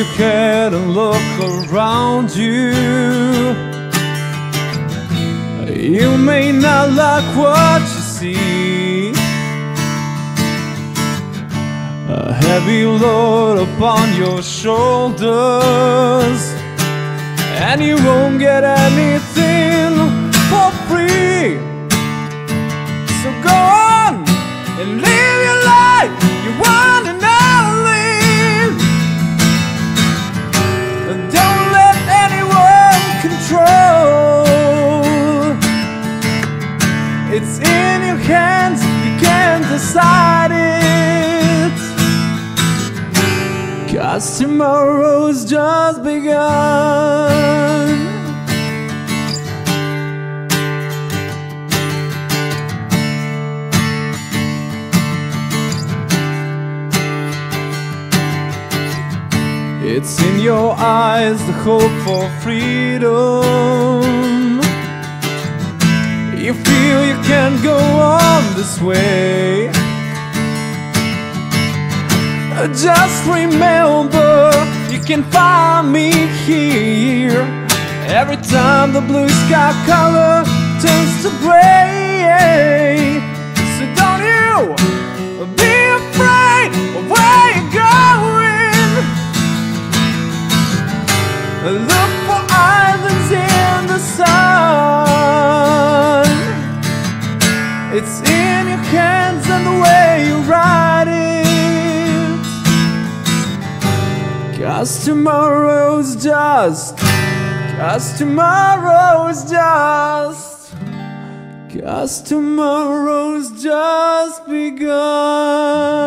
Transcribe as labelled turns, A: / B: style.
A: your head and look around you. You may not like what you see. A heavy load upon your shoulders, and you won't get anything for free. So go on and live your life. You want and It's in your hands. You can decide it. Cause tomorrow's just begun. It's in your eyes, the hope for freedom. You feel you can't go on this way. Just remember, you can find me here. Every time the blue sky color turns to gray. So don't you be afraid of where you're going. Look for islands in the sun. Cause tomorrow's just, cause tomorrow's just, cause tomorrow's just begun.